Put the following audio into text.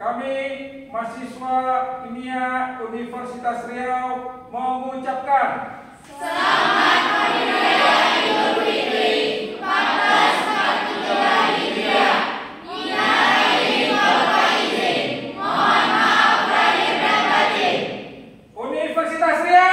Kami mahasiswa Kimia Universitas Riau mengucapkan Selamat Hari Raya Idul Fitri 1443 Hijriah. Mohon maaf lahir dan batin. Universitas Riau